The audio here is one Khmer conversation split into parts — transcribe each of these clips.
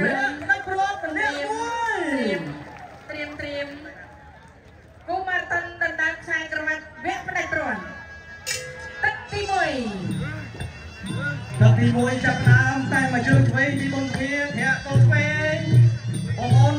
មិនព្រមពលាក់មួយត្រៀមត្រៀមគូម៉ាតិនដណ្ដើមខ្សែក្រវ៉ាត់វគ្គផ្ដាច់ព្រាន់ទឹកទី1ទឹកទី1ចាប់តាមតែមកជើងឆ្វេងពីមុនគ្នាធាក់ទៅឆ្វេងបងអូន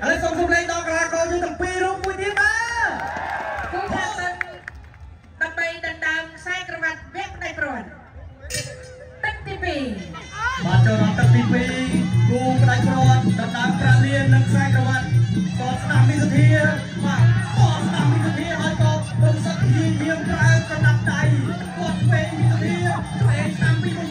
ឥឡូវសូមសំលេងដល់កីឡាករយើងទាំងពីររូបមួយទៀតបាទគុំថាសិនដើម្បីដណ្ដើមខ្សែក្រវ៉ាត់វគ្គផ្នែកព្រាត់ទឹកទី2បាទចូលដល់ទឹកទី2គូផ្នែកព្រាត់ដណ្ដើមប្រាលៀននិងខ្សែក្រវ៉ាត់កោស្ដាប់មីសធាបាទកោស្ដាប់មីសធាហើយក៏ទុំសឹកព្យាយាមប្រើកណ្ដាប់ដៃគាត់ពេញមីសធាឆ្វេងតាមពីមុខ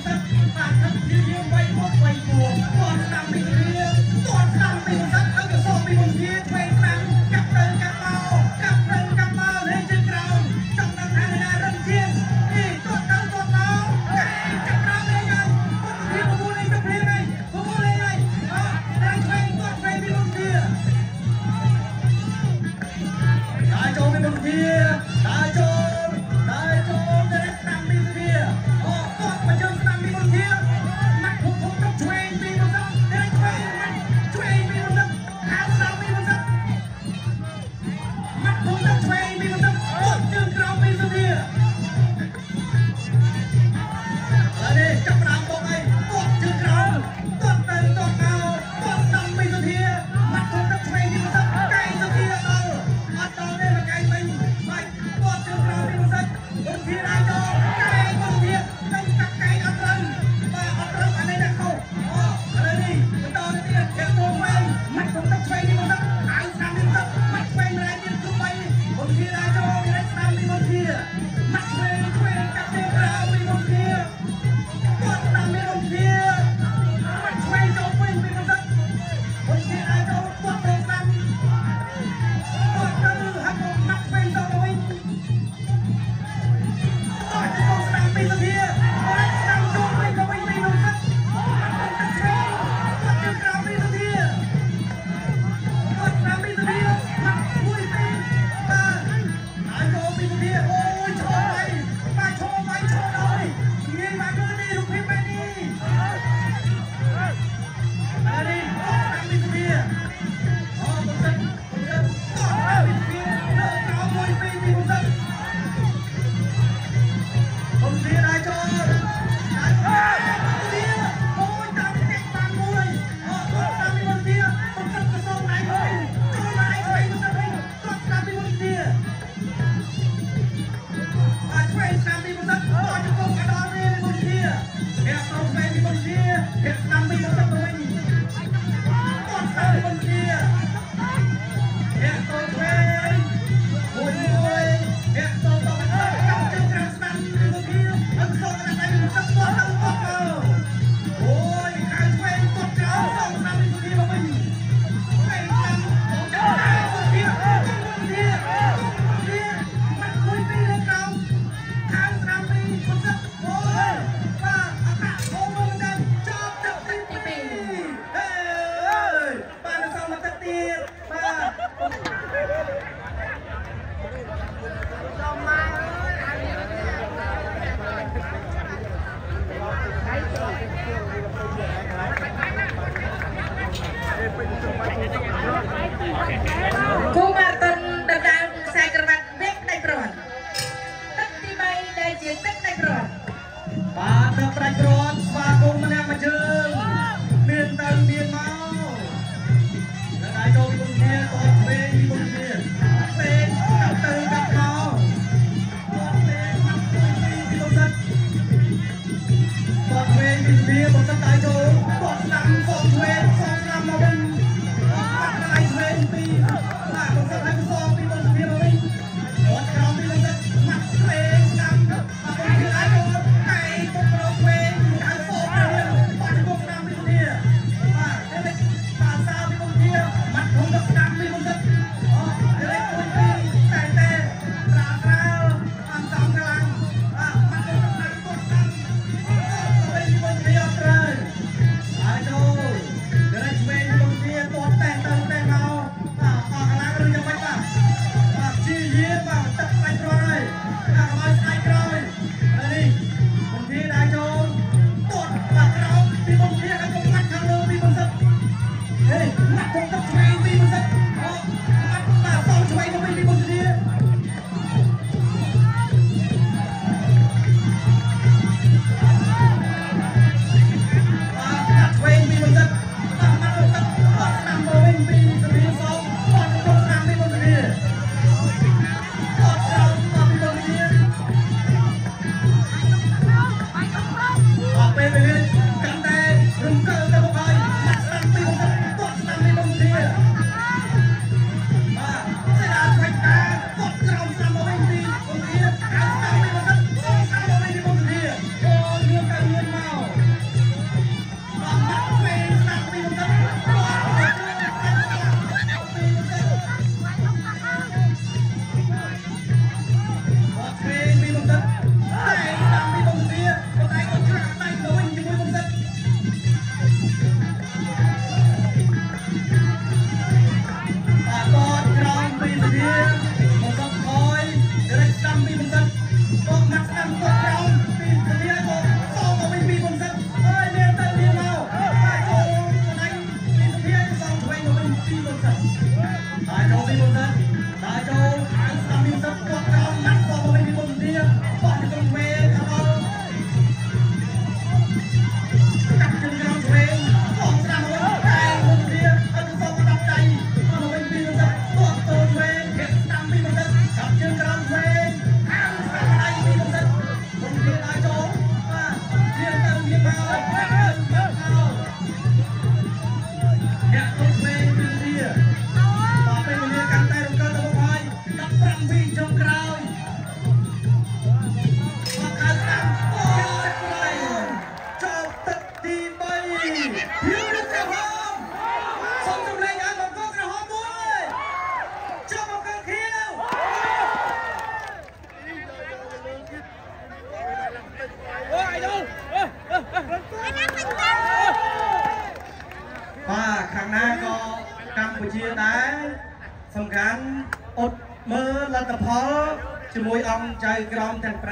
ជាមួយអង្គចៅក្រមទាំង5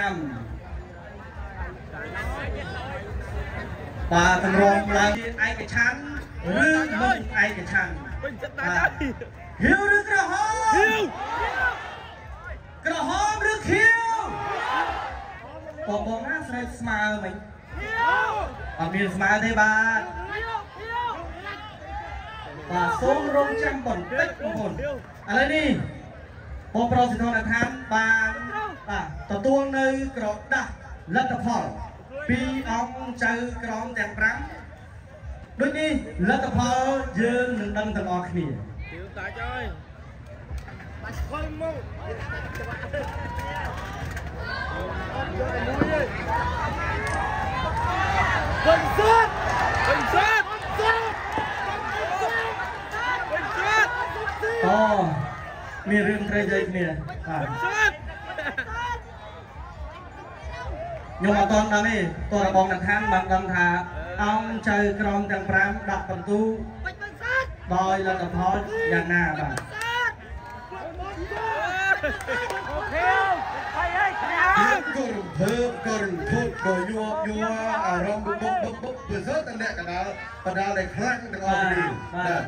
បាទទម្រង់ឡើងឯកឆ័ន្ទឬមិនឯកឆ័ន្ទពេញចិត្តដែរហៀវឬក្រហមហៀវក្រហមឬខៀវបងបងណាស្រែកស្មើមិញអត់មានស្មើទេបាទបាទសូមរងចាំបន្តិចបងប្អូនឥឡូវនេះ បងប្រុសសិននឋានបានបាទទទួលនៅក្រដាស់លទ្ធផលពីអង្គចៅក្រមទាំង5ដូចនេះលទ្ធផលយើងនឹងដឹងទាំងអស់គ្នាទៀវតាច់អើយបាច់ខលមកបន្ទាត់បន្ទាត់បន្ទាត់បន្ទាត់អូ មានរឿងត្រូវនិយាយគ្នាបាទខ្ញុំអត់ដឹងដល់ទេតរបងនឹងខាងបានដឹងថាអង្គចៅក្រមទាំង5ដាក់បន្ទូដោយលទ្ធផលយ៉ាងណាបាទអូខេហើយហើយខ្ញុំក៏រំភើបក៏រំភើបក៏យប់យល់អារម្មណ៍បុកបុកបុកបើសើទាំងអ្នកកណ្ដាលកណ្ដាលដែលខ្លាំងទាំងអស់គ្នាបាទ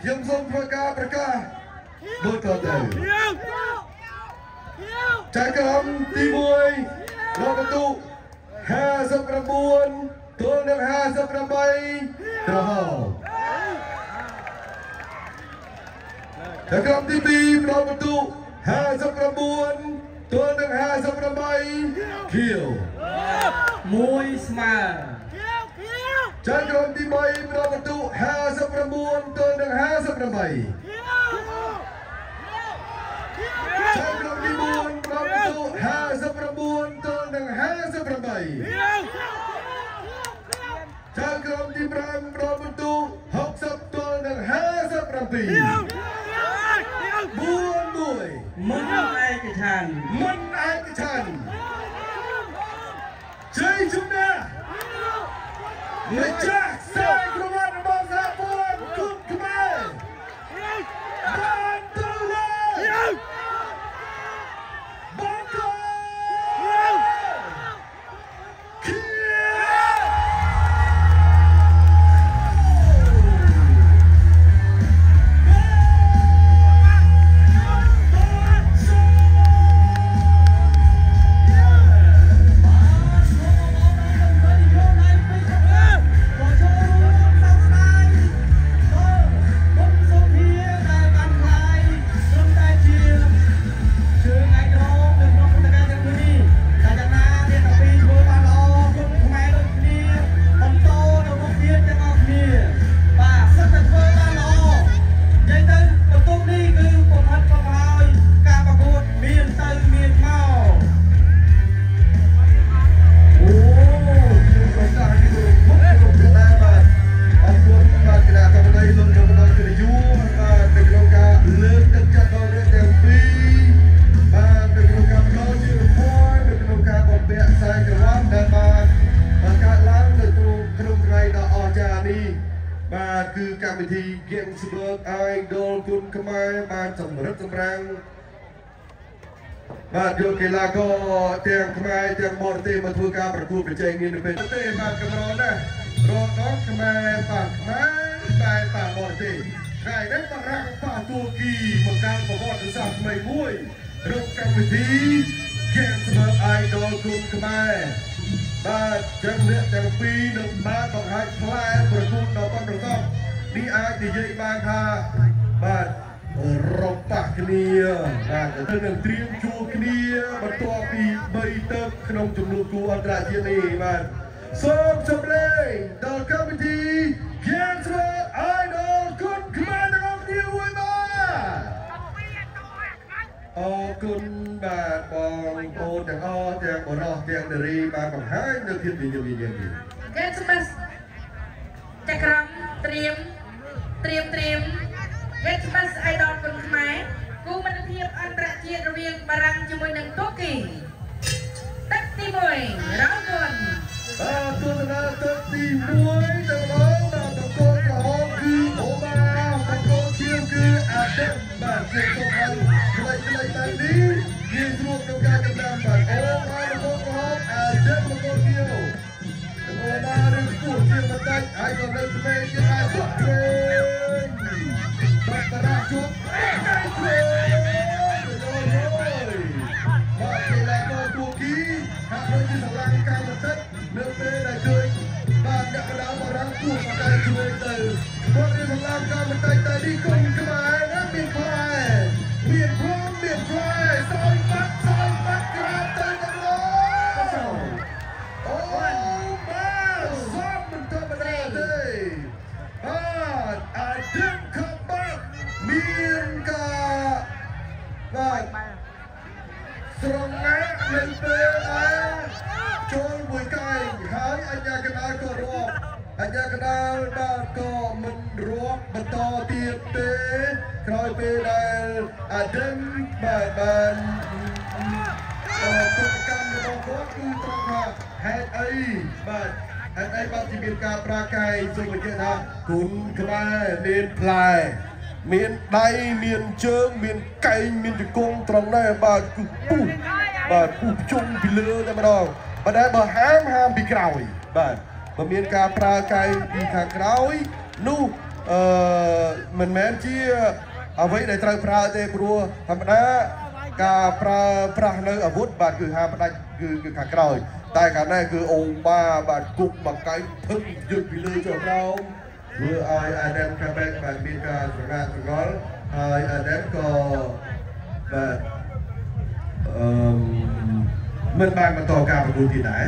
ខ្ញុំសូមធ្វើការប្រកាស ដូចតទៅចែកក្រុមទី1រកបន្ទុក59ទល់នឹង58ក្រហមចែកក្រុមទី2រកបន្ទុក59ទល់នឹង58ខៀវមួយស្មើចែកក្រុមទី3រកបន្ទុក59ទល់នឹង58 ចែកក្រុមទី4រកបន្ទុក59ទល់នឹង58ចាក់ក្រុមទី5ប្របន្ទុក60ទល់នឹង57 4 1មុនឯកច្ឆានមិនឯកច្ឆ័ន្ទជ័យជំនះម្ចាស់ខ្សែក្រវ៉ា បាទគឺកម្មវិធី Gamesburg Idol គុណខ្មែរបានសម្រិតសម្រាំងបាទយកកីឡាករទាំងខ្មែរទាំងបរទេសមកធ្វើការប្រកួតប្រជែងនេះនៅពេលទេបាទកម្រណាស់រកដល់ខ្មែរបាទខ្មែរតែបាទបរទេសថ្ងៃនេះបារាំងបាទទួគីបង្កើតប្រវត្តិសាស្ត្រថ្មីមួយរកកម្មវិធី Games World Idol គុណខ្មែរបាទចឹងអ្នកទាំងពីរនឹងបានបង្ហាញផ្លែ នេះអាចនិយាយបានថាបាទរកប៉ះគ្នាបាទទៅនឹងត្រៀមជួបគ្នាបន្ទាប់ពី3ទឹកក្នុងចំនួនគូអន្តរជាតិនេះបាទសូមចម្លែងដល់កម្មវិធី Games World Idol គុណខ្មែរទាំងអស់គ្នាមួយបាទអរគុណបាទបងប្អូនទាំងអស់ទាំងបរិសទាំងនារីបានបង្ហាញនៅភាពញញឹមញញឹមនេះគេសម្បត្តិចក្រមត្រៀម ត្រៀមត្រៀមគេសម្បត្តិអៃដលគុណខ្មែរគូមិត្តភាពអន្តរជាតិរវាងបារាំងជាមួយនឹងទូគីទឹកទី1រោគុណបាទទស្សនាទឹកទី1ទៅបងបាទបង្គោលក្រហមគឺអូបាបង្គោលខៀវគឺអាដិមបាទជាសុំឲ្យខ្លីខ្លីបែបនេះងាយស្រួល គោះជាបន្តិចហើយក៏នៅស្មេទៀតដែរសុខជេងបាទតារាជួបតែជេងអូយបាទកីឡាករទូគីហាក់ដូចជាស្រឡាញ់ការបន្តិចនៅពេលដែលឃើញបាទអ្នកកណ្ដាលបារាំងគោះមកតែជួយទៅគាត់រៀនស្រឡាញ់ការបន្តិចតែនេះគុំ ក៏មិនរាប់បន្តទៀតទេក្រោយពេលដែលអាដិនបាទបានអឺប្រតិកម្មរបស់គាត់គឺត្រង់ថាហេតុអីបាទហេតុអីបាទជាមានការប្រាកែងសូមបញ្ជាក់ថាគុណខ្មែរមានផ្លែបមានដៃមានជើងមានកែងមានជង្គង់ត្រង់ដែរបាទគឺពុះបាទពុះជុំពីលើតែម្ដងបើដែលបើហាមហាមពីក្រោយបាទ បើមានការប្រើកែងពីខាងក្រោយនោះអឺមិនមែនជាអ្វីដែលត្រូវប្រើទេព្រោះធម្មតាការប្រើប្រាស់នៅអាវុធបាទគឺហាមផ្ដាច់គឺគឺខាងក្រោយ តែកាលនេះគឺអូបាបាទគុកមកកែងភឹកយកពីលើចុះក្រោមធ្វើឲ្យអាដាមកាបែកបានមានការស្រងាត់ស្រងល់ហើយអាដាមក៏បាទអឺមិនបានបន្តការប្រកួតទៀតដែរ